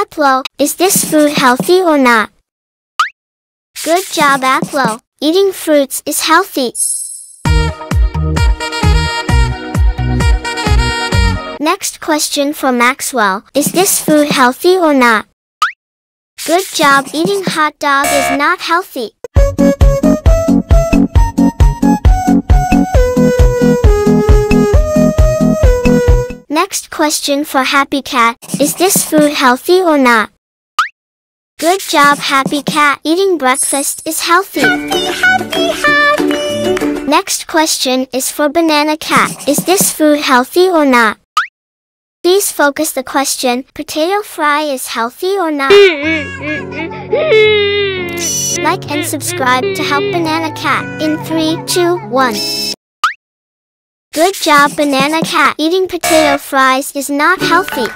Aplo, is this food healthy or not? Good job Aplo. Eating fruits is healthy. Next question for Maxwell. Is this food healthy or not? Good job. Eating hot dog is not healthy. Next question for Happy Cat. Is this food healthy or not? Good job, Happy Cat. Eating breakfast is healthy. Happy, happy, happy. Next question is for Banana Cat. Is this food healthy or not? Please focus the question. Potato fry is healthy or not? like and subscribe to help Banana Cat in 3, 2, 1. Good job Banana Cat. Eating potato fries is not healthy.